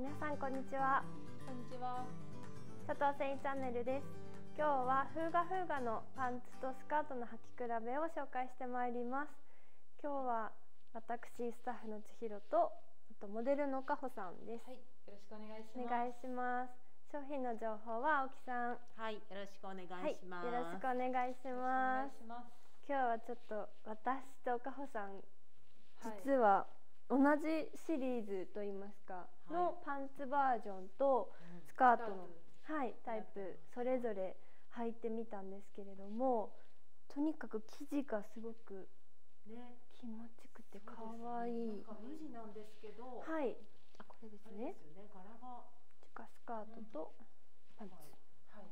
皆さんこんにちはこんにちは。佐藤繊維チャンネルです今日はフーガフーガのパンツとスカートの履き比べを紹介してまいります今日は私スタッフの千尋とあとモデルのかほさんです、はい、よろしくお願いします。お願いします商品の情報は青木さんはい、よろしくお願はいいします。よろしくお願いしよろしくお願ますいします。今日はちょっと私とかほさんはい実は同じシリーズといいますか、はい。のパンツバージョンとうん。スカートの、スはい、タイプそれぞれ履いてみたんですけれどもとにかく生地がすごくね、気持ちくて可愛い。なんか無地なんですけど、はい。あこれですね。ですよね、柄が。地下スカートとパンツ、はい、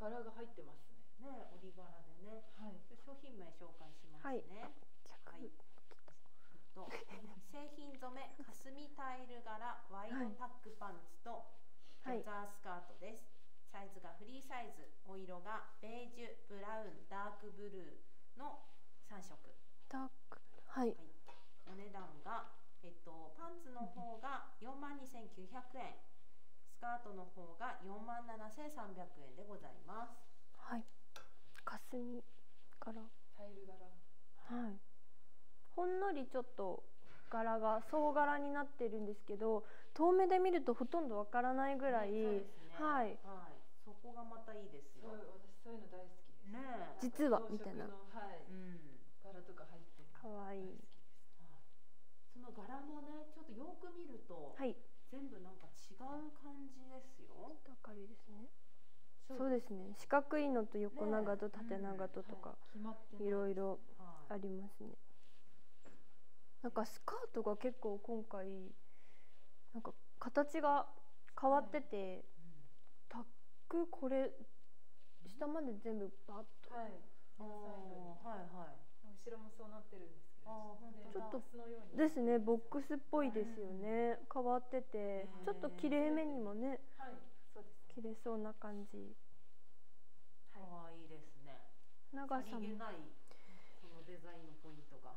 柄が入ってますね。ね、折り柄でね。はい。で商品名紹介しますはい。はい。霞タイル柄ワイドタックパンツとはい。ギャザースカートです。サイズがフリーサイズ、お色がベージュ、ブラウン、ダークブルーの3色。ダークはい。はい、お値段が、えっと、パンツの方が4万2900円。スカートの方が4万7300円でございます。はい。霞から。タイル柄。はい。ほんのりちょっと柄が総柄になってるんですけど遠目で見るとほとんどわからないぐらい、ねねはいはい、そこがまたいいですよそう、私そういうの大好きです。ね実はみたいなはい、うん柄とか入ってる。可愛い大好きです。その柄もねちょっとよく見ると、はい全部なんか違う感じですよ明るいですねそうですね四角いのと横長と縦長ととかはい決まってい。いろいろありますねなんかスカートが結構今回なんか形が変わってて、タックこれ下まで全部バッと。はい。はいはい。後ろもそうなってるんですけど。ちょっとですねボックスっぽいですよね。変わっててうん。ちょっと綺麗めにもねはい、そうです。着れそうな感じ。可愛いですね。長さも。ないそのデザインの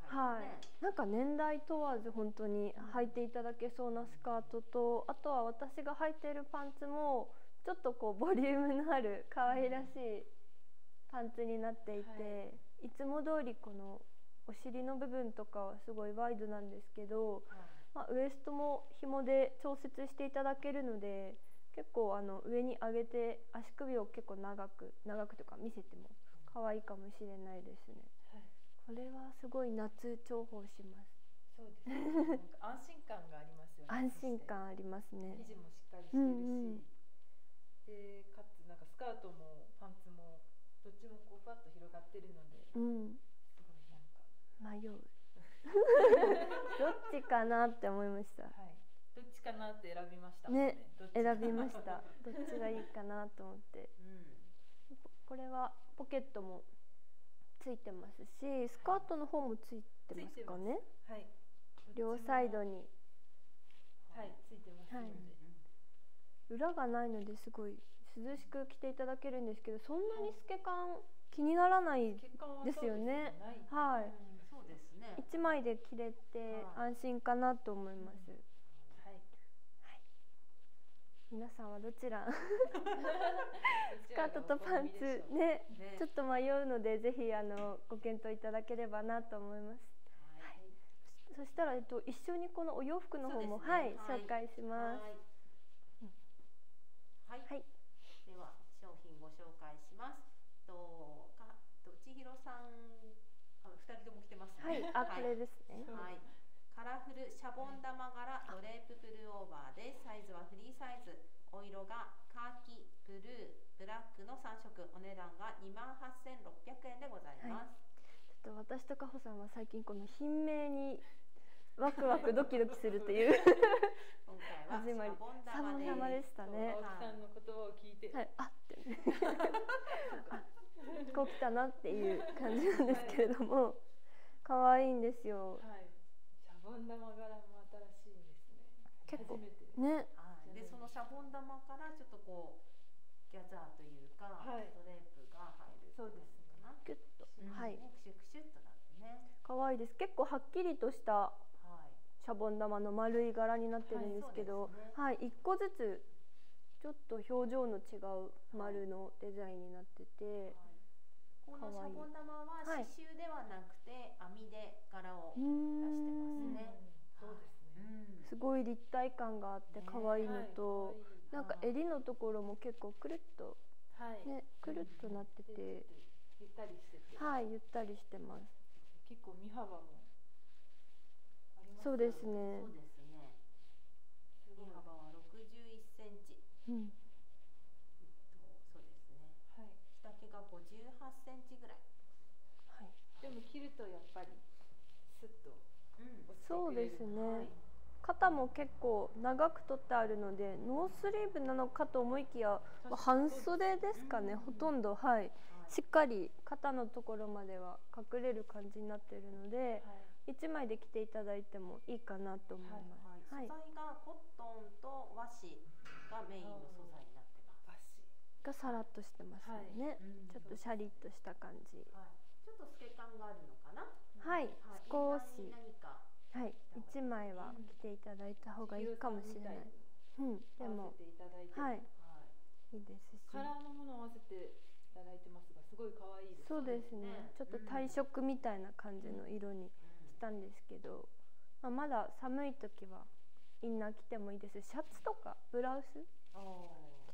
はい。ね、なんか年代問わず本当に履いていただけそうなスカートとあとは私が履いているパンツもちょっとこう ボリュームのある可愛らしいパンツになっていて、い、つも通りこのお尻の部分とかはすごいワイドなんですけど、まあ、ウエストも紐で調節していただけるので結構あの上に上げて足首を結構長く長くというか見せても可愛いかもしれないですね。はい。これはすごい夏重宝します。そうですね。安心感がありますよね。安心感あります生ね。地もしっかりしてるし、うんうんでかつなんかスカートもパンツもどっちもこうふわっと広がってるのですうん、ごいなんか迷う。どっちかなって思いました。はいどっちかなって選びましたねどっち、か選びました。どっちがいいかなと思って。うんこれはポケットもついてますし、スカートの方もついてますかね？はい両サイドににはいついてますので、はい裏がないのですごい涼しく着ていただけるんですけど、そんなに透け感気にならないですよね。はい。うんそうですね一枚で着れてはい安心かなと思います。はい皆さんはどちら？ススカートとパンツねね。ちょっと迷うのでぜひあのご検討いただければなと思います。はい。そしたらえっと一緒にこのお洋服の方も、ね。はい、はい。紹介します。はい。はい、はい。では商品ご紹介します。とかと千尋さんあ二人とも着てますね。はい、あこれですね。はい、カラフルシャボン玉柄ドレープブルーオーバーです。サイズはフリーサイズ。お色がカーキ、ブルー、ブラックの3色。お値段が28,600円でございます。ちょっと私とかほさんは最近この品名にワクワクドキドキするという 今回はシ 始まボンシャボン玉玉で。したね青木さんの言葉を聞いて、はい、あって こう来たなっていう感じなんですけれども可愛いんですよ。はャボン玉柄も新しいですね。結構。初めてです。ね。はい、でそのシャボン玉からちょっとこうギャザーというか、はい。ドレープが入るそうですね。キュッと、うん。はいねクシュクシュっとなってね。可愛いです。結構はっきりとしたはい。シャボン玉の丸い柄になってるんですけど、はい、一個ずつちょっと表情の違う丸のデザインになってて、このシャボン玉ははい。刺繍ではなくて網で柄を出してますんね。そうですね。うん。すごい立体感があって可愛いのと、なんか襟のところも結構くるっとはい。ねくるっとなってて、ゆったりしてて。はいゆったりしてます。結構身幅もありますそうですね。そうですね。身幅は61センチ。うん、えっとそうですね。はい着丈が58センチぐらい。はい、でも着るとやっぱりスッとうん。そうですはい。ね。肩も結構長く取ってあるのでノースリーブなのかと思いきや、まあ半袖ですかね、うん。ほとんど。はい。はい。しっかり肩のところまでは隠れる感じになってるのではい。1枚で着ていただいてもいいかなと思います。はい、はい。素材がコットンと和紙がメインの素材になってます。バシがさらっとしてますよね、うん。ちょっとシャリッとした感じ。はい、ちょっと透け感があるのかな？はい、はい、少し。はい。1枚は着ていただいた方がいいかもしれない。うん。でも。合わせていただいてはい。はい。いいですし。カラーのものを合わせていただいてますがすごい可愛いですそうですね。ねちょっと体色みたいな感じの色にしたんですけど、まあ、まだ寒い時はインナー着てもいいですしシャツとかブラウス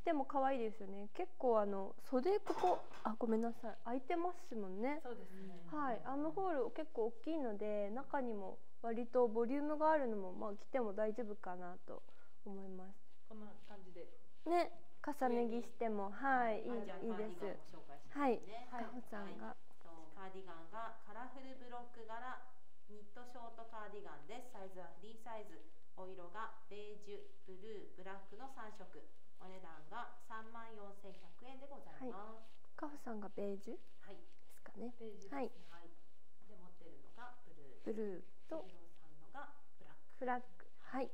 ても可愛いですよね。結構あの袖ここあごめんなさい。開いてますもんね。そうですね。はい。アームホール結構大きいので中にも割とボリュームがあるのもまあ着ても大丈夫かなと思います。こんな感じで。ね。重ね着しても。はい。いいはい。です。はいね。はい。かほさんが。そうカーディガンがカラフルブロック柄ニットショートカーディガンです。サイズはフリーサイズ。お色がベージュ、ブルー、ブラックの3色。お値段が3万4100円でございます。かほさんがベージュではい。すかね。ページですはい。はい。で持ってるのがブルー。ブルーとさんのがブラック。フラッグはい。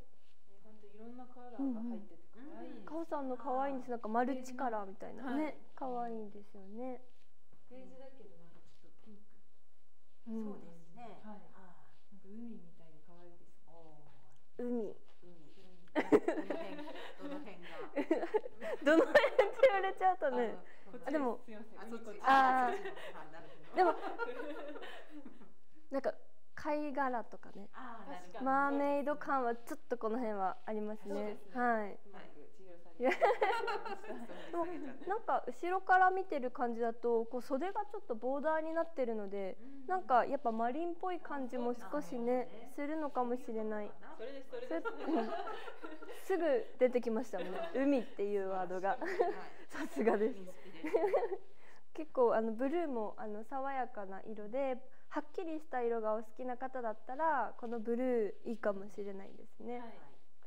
ね本当いろんなカラーが入ってて可愛いですかほさんの可愛いんです。なんかマルチカラーみたいな。はい。ね。可愛いんですよね。ページだけどなんかちょっとピンク。うん。そうですね。はい。はい。なんか海みたいに可愛いですおー。海。海。どの辺が？どの辺？ゃうとねあでも。あ、でも。なんか貝殻とかね。マーメイド感はちょっとこの辺はありますね。はい。なんか後ろから見てる感じだとこう袖がちょっとボーダーになってるのでなんかやっぱマリンっぽい感じも少しねするのかもしれない。すぐ出てきましたもん。ね 海っていうワードが。さすがです。結構あのブルーもあの爽やかな色ではっきりした色がお好きな方だったらこのブルーいいかもしれないですね、はい。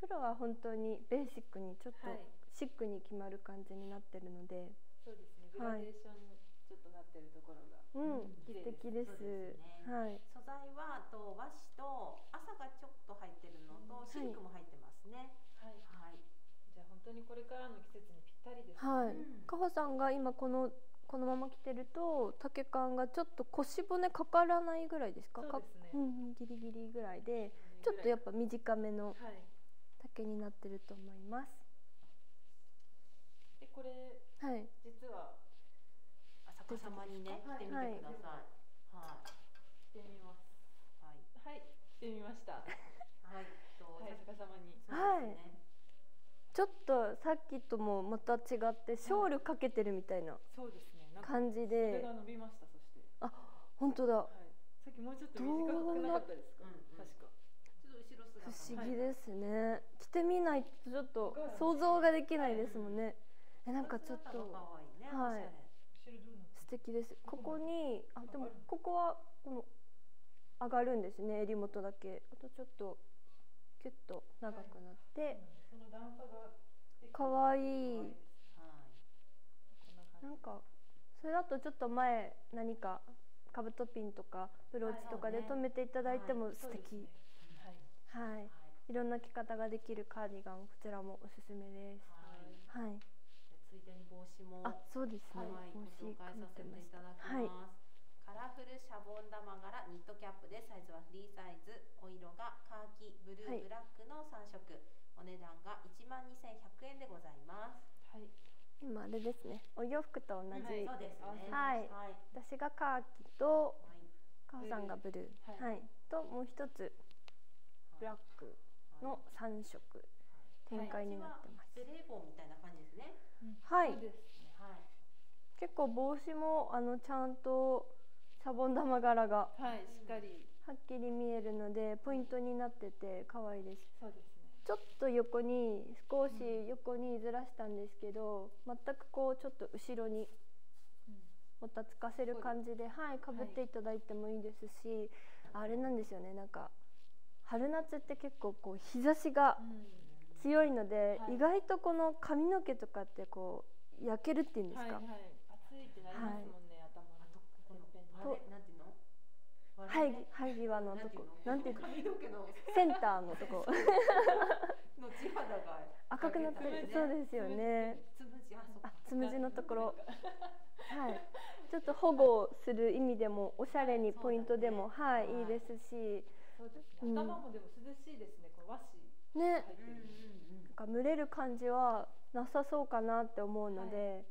黒は本当にベーシックにちょっとはいシックに決まる感じになってるので、そうですね。グラデーションにちょっとなってるところがうん、うん素綺麗です。敵です。ね。はい。素材はと和紙と朝がちょっと入ってるのとシルクも入ってますね。はい。はい。じゃあ本当にこれからの季節にぴったりですね。はい、うん。かほさんが今このこのまま着てると丈感がちょっと腰骨かからないぐらいですか？そうですね。かうんうん、ギリギリぐらいでちょっとやっぱ短めのはい。丈になってると思います。でこれはい。実はあ逆さまにねはい。着てみてください。はい。着てみます。はい。はい。着てみました。ははい。とい。逆さまに。そうですねちょっとさっきともまた違ってショールかけてるみたいなそうですね。なんか感じそれでが伸びましたそして。本当だ。はい。さっきもうちょっと短くなかったですか？うんうん確かちょっと後ろ不姿思議ですね、着てみないとちょっと想像ができないですもんねえなんかちょっと可愛いねはい。素敵です。ここにあでもここはこの上がるんですね。襟元だけ。あとちょっとキュッと長くなって、その段差ができてかわい。いはいこんなんかそれだとちょっと前何かカブトピンとかブローチとかではい。留めていただいても素敵。はいはい、はい。いろんな着方ができるカーディガンこちらもおすすめです。はい。はい帽子もあそうですね。はい、ご紹介させていただきます。はい。カラフルシャボン玉柄ニットキャップでサイズはフリーサイズ。お色がカーキブルー、はい。ブラックの3色。お値段が1万2100円でございます。はい。今あれですね。お洋服と同じ、はい。そうですね。はい。はい、私がカーキとはい母さんがブルー、ははい。いともう一つブラックの3色展開になってます、ベレー帽みたいな感じですね。はい。はい。結構帽子もあのちゃんとシャボン玉柄がはいしっかり。はっきり見えるのでポイントになってて可愛いです。そうですね。ちょっと横に少し横にずらしたんですけど、全くこうちょっと後ろにもたつかせる感じではいかぶっていただいてもいいですし、あれなんですよねなんか春夏って結構こう日差しが強いので、はい。意外とこの髪の毛とかってこう焼けるっていうんですか、はいはい。暑いってなりますもんね、頭あとこのなんていうの？はい割れ目生え際のとこ。なんていうか？髪の毛の。センターのとこ。の地肌が。赤くなってる。そうですよね。つむじあつむじのところ。はい。ちょっと保護する意味でもおしゃれにポイントでも、はい、はい。いいですし。そうですね、うん。頭もでも涼しいですね。この和紙ねなんか蒸れる感じはなさそうかなって思うので、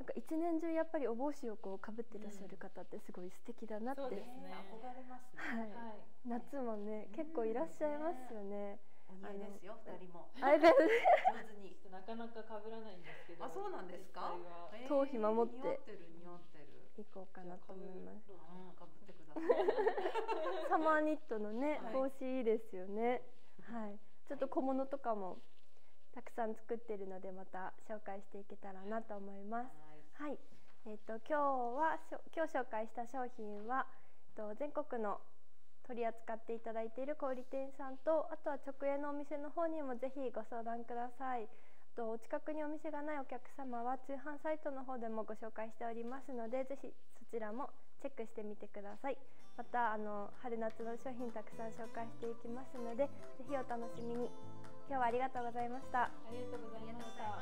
なんか一年中やっぱりお帽子をこうかぶってらっしゃる方ってすごい素敵だなって、そうですね。ね憧れますね。はい。はい。夏もね結構いらっしゃいますよね。お似合いですよ二人も。あれです上手に。なかなか被らないんですけど。あそうなんですか？えー頭皮守って。似合ってる似合ってる。行こうかなと思います。うんかぶってください。サマーニットのね、はい。帽子いいですよね。はい、ちょっと小物とかもたくさん作ってるのでまた紹介していけたらなと思います。はい、えっ、と今日は今日紹介した商品はえっと全国の取り扱っていただいている小売店さんとあとは直営のお店の方にもぜひご相談ください。あとお近くにお店がないお客様は通販サイトの方でもご紹介しておりますのでぜひそちらもチェックしてみてください。またあの春夏の商品たくさん紹介していきますのでぜひお楽しみに。今日はありがとうございました。ありがとうございました